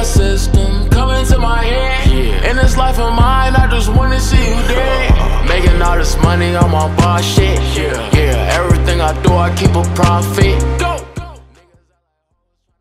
my system, coming to my head. Yeah. In this life of mine, I just wanna see you dead. Making all this money on my boss shit. Yeah, yeah everything I do, I keep a profit.